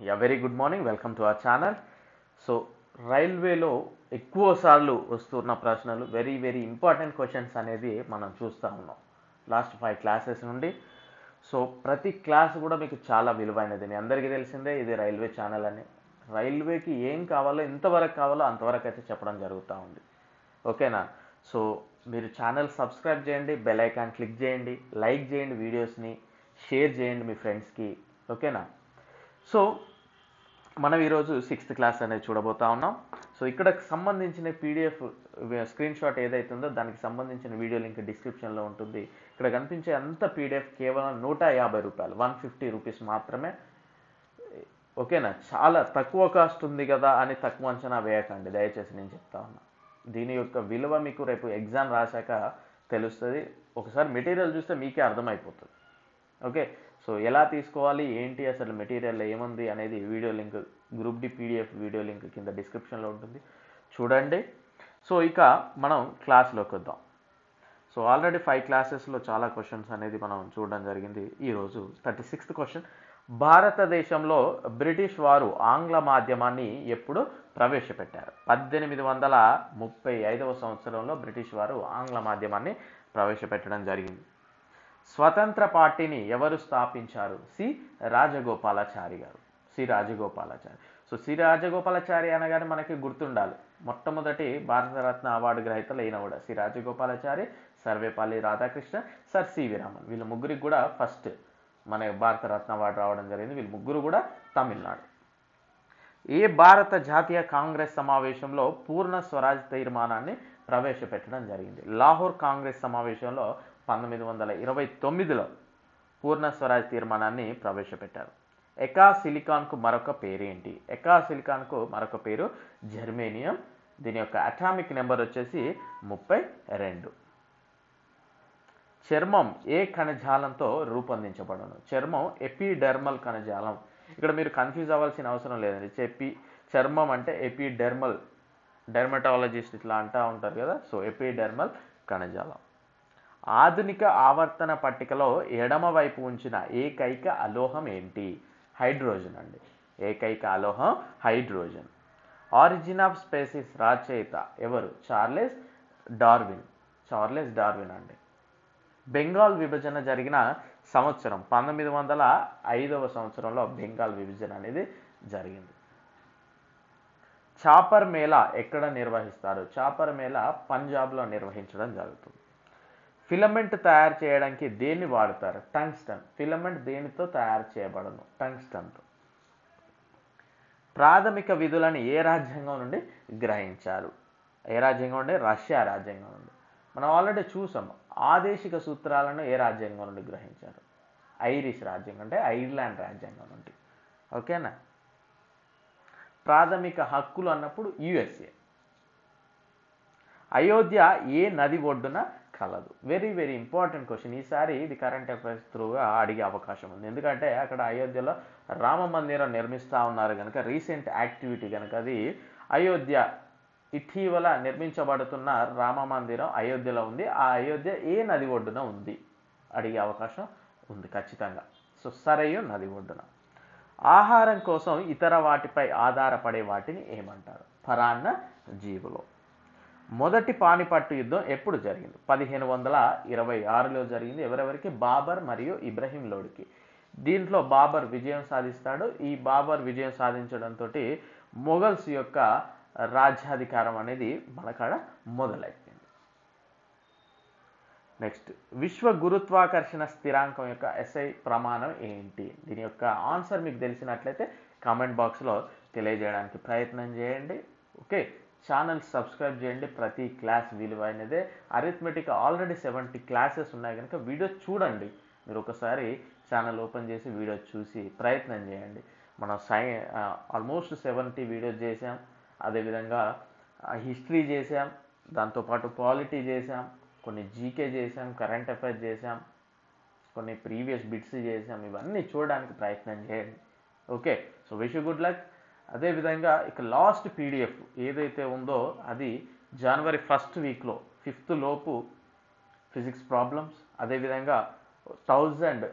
Yeah very good morning welcome to our channel so రైల్వేలో ఎక్కువ సార్లు వస్తున్న ప్రశ్నలు వెరీ వెరీ ఇంపార్టెంట్ క్వశ్చన్స్ అనేది మనం చూస్తూ ఉన్నాం. లాస్ట్ ఫైవ్ క్లాసెస్ నుండి. సో ప్రతి క్లాస్ కూడా మీకు చాలా విలువైనది. మీ అందరికీ తెలిసిందే ఇది రైల్వే ఛానల్ అని. రైల్వేకి ఏం కావాలో ఎంతవరకు కావాలో అంతవరకు అయితే చెప్పడం జరుగుతూ ఉంది. ఓకేనా? సో మీరు ఛానల్ సబ్స్క్రైబ్ చేయండి బెల్ ఐకాన్ క్లిక్ చేయండి లైక్ చేయండి వీడియోస్ని షేర్ చేయండి మీ ఫ్రెండ్స్కి ఓకేనా? సో మనం ఈరోజు సిక్స్త్ క్లాస్ అనేది చూడబోతా ఉన్నాం. సో ఇక్కడ సంబంధించిన పీడిఎఫ్ స్క్రీన్ షాట్ ఏదైతుందో దానికి సంబంధించిన వీడియో లింక్ డిస్క్రిప్షన్లో ఉంటుంది. ఇక్కడ కనిపించే అంత పీడిఎఫ్ కేవలం నూట యాభై రూపాయలు వన్ ఫిఫ్టీ రూపీస్ మాత్రమే. ఓకేనా? చాలా తక్కువ కాస్ట్ ఉంది కదా అని తక్కువ అంచనా వేయకండి. దయచేసి నేను చెప్తా ఉన్నా. దీని యొక్క విలువ మీకు రేపు ఎగ్జామ్ రాశాక తెలుస్తుంది. ఒకసారి మెటీరియల్ చూస్తే మీకే అర్థమైపోతుంది. ఓకే? సో ఎలా తీసుకోవాలి? ఏంటి అసలు మెటీరియల్ ఏముంది? అనేది video link group D PDF video link కింద డిస్క్రిప్షన్లో ఉంటుంది. చూడండి. సో ఇక మనం క్లాస్లోకి వద్దాం. సో ఆల్రెడీ ఫైవ్ క్లాసెస్లో చాలా క్వశ్చన్స్ అనేది మనం చూడడం జరిగింది ఈరోజు. Thirty sixth question. భారతదేశంలో బ్రిటిష్ వారు ఆంగ్ల మాధ్యమాన్ని ఎప్పుడు ప్రవేశపెట్టారు? పద్దెనిమిది వందల ముప్పై ఐదవ సంవత్సరంలో బ్రిటిష్ వారు ఆంగ్ల మాధ్యమాన్ని ప్రవేశపెట్టడం జరిగింది. స్వతంత్ర పార్టీని ఎవరు స్థాపించారు? సి రాజగోపాలాచారి గారు. C Rajagopalachari. So C Rajagopalachari అనగానే మనకి గుర్తుండాలి. మొట్టమొదటి భారతరత్న అవార్డు గ్రహీతలు అయిన కూడా. C Rajagopalachari Sarvepalli Radhakrishna sir C V Raman వీళ్ళ ముగ్గురికి కూడా ఫస్ట్ మన భారతరత్న అవార్డు రావడం జరిగింది. వీళ్ళు ముగ్గురు కూడా తమిళనాడు. ఏ భారత జాతీయ కాంగ్రెస్ సమావేశంలో పూర్ణ స్వరాజ్ తీర్మానాన్ని ప్రవేశపెట్టడం జరిగింది? లాహోర్ కాంగ్రెస్ సమావేశంలో పంతొమ్మిది వందల ఇరవై తొమ్మిదిలో పూర్ణ స్వరాజ్ తీర్మానాన్ని ప్రవేశపెట్టారు. ఎకా సిలికాన్కు మరొక పేరేంటి? ఎకా సిలికాన్కు మరొక పేరు జర్మేనియం. దీని యొక్క అటామిక్ నెంబర్ వచ్చేసి ముప్పై రెండు. చర్మం ఏ కణజాలంతో రూపొందించబడను? చర్మం ఎపిడెర్మల్ కణజాలం. ఇక్కడ మీరు కన్ఫ్యూజ్ అవ్వాల్సిన అవసరం లేదండి. చెప్పి చర్మం అంటే ఎపిడెర్మల్. డెర్మటాలజిస్ట్ ఇట్లా అంటూ ఉంటారు కదా. సో ఎపిడెర్మల్ కణజాలం. ఆధునిక ఆవర్తన పట్టికలో ఎడమ వైపు ఉంచిన ఏకైక అలోహం ఏంటి? హైడ్రోజన్ అండి. ఏకైక అలోహం హైడ్రోజన్. ఆరిజిన్ ఆఫ్ స్పేసిస్ రచయిత ఎవరు? Charles Darwin. చార్లెస్ డార్విన్ అండి. బెంగాల్ విభజన జరిగిన సంవత్సరం పంతొమ్మిది వందల ఐదవ సంవత్సరంలో బెంగాల్ విభజన అనేది జరిగింది. చాపర్ మేళా ఎక్కడ నిర్వహిస్తారు? చాపర్ మేళా పంజాబ్లో నిర్వహించడం జరుగుతుంది. ఫిలమెంట్ తయారు చేయడానికి దేన్ని వాడతారు? టంగ్స్టన్. ఫిలమెంట్ దేనితో తయారు చేయబడను? టంగ్స్టన్తో. ప్రాథమిక విధులను ఏ రాజ్యాంగం నుండి గ్రహించారు? ఏ రాజ్యాంగం నుండి? రష్యా రాజ్యాంగం నుండి. మనం ఆల్రెడీ చూసాం ఆదేశిక సూత్రాలను ఏ రాజ్యాంగం నుండి గ్రహించారు? ఐరిష్ రాజ్యాంగం అంటే ఐర్లాండ్ రాజ్యాంగం నుండి. ఓకేనా? ప్రాథమిక హక్కులు అన్నప్పుడు యుఎస్ఏ. అయోధ్య ఏ నది ఒడ్డున కలదు. వెరీ వెరీ ఇంపార్టెంట్ క్వశ్చన్ ఈసారి ఇది కరెంట్ అఫైర్స్ త్రూగా అడిగే అవకాశం ఉంది. ఎందుకంటే అక్కడ అయోధ్యలో రామ మందిరం నిర్మిస్తూ ఉన్నారు కనుక రీసెంట్ యాక్టివిటీ కనుక అది అయోధ్య ఇటీవల నిర్మించబడుతున్న రామ మందిరం అయోధ్యలో ఉంది. ఆ అయోధ్య ఏ నది ఒడ్డున ఉంది? అడిగే అవకాశం ఉంది ఖచ్చితంగా. సో సరయు నది ఒడ్డున. ఆహారం కోసం ఇతర వాటిపై ఆధారపడే వాటిని ఏమంటారు? పరాన్న జీవులు. మొదటి పానిపట్టు యుద్ధం ఎప్పుడు జరిగింది? పదిహేను వందల ఇరవై ఆరులో జరిగింది. ఎవరెవరికి? బాబర్ మరియు ఇబ్రహీం లోడికి. దీంట్లో బాబర్ విజయం సాధిస్తాడు. ఈ బాబర్ విజయం సాధించడంతో మొఘల్స్ యొక్క రాజ్యాధికారం అనేది మనకాడ మొదలైపోయింది. నెక్స్ట్ విశ్వ గురుత్వాకర్షణ స్థిరాంకం యొక్క ఎస్ఐ ప్రమాణం ఏంటి? దీని యొక్క ఆన్సర్ మీకు తెలిసినట్లయితే కామెంట్ బాక్స్లో తెలియజేయడానికి ప్రయత్నం చేయండి. ఓకే? ఛానల్ సబ్స్క్రైబ్ చేయండి. ప్రతి క్లాస్ విలువైనదే. అరిథమెటిక్ ఆల్రెడీ సెవెంటీ క్లాసెస్ ఉన్నాయి కనుక వీడియో చూడండి. మీరు ఒకసారి ఛానల్ ఓపెన్ చేసి వీడియో చూసి ప్రయత్నం చేయండి. మనం సై ఆల్మోస్ట్ సెవెంటీ వీడియోస్ చేసాం అదేవిధంగా హిస్టరీ చేసాం దాంతోపాటు పాలిటీ చేసాం కొన్ని జీకే చేసాం కరెంట్ అఫైర్స్ చేసాం కొన్ని ప్రీవియస్ బిట్స్ చేసాం ఇవన్నీ చూడడానికి ప్రయత్నం చేయండి. Okay so wish good luck అదేవిధంగా ఇక లాస్ట్ పీడిఎఫ్ ఏదైతే ఉందో అది జనవరి ఫస్ట్ వీక్లో ఫిఫ్త్ లోపు ఫిజిక్స్ ప్రాబ్లమ్స్ అదేవిధంగా thousand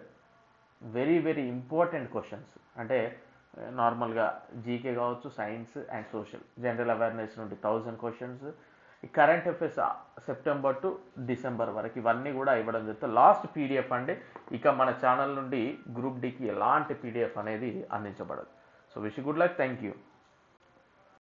very very important questions అంటే eh, నార్మల్గా జీకే కావచ్చు science and social general awareness నుండి థౌజండ్ క్వశ్చన్స్ ఈ current affairs September to December వరకు ఇవన్నీ కూడా ఇవ్వడం జరుగుతుంది. లాస్ట్ పీడిఎఫ్ అంటే ఇక మన ఛానల్ నుండి గ్రూప్ డికి ఎలాంటి పీడిఎఫ్ అనేది అందించబడదు. So wish good luck thank you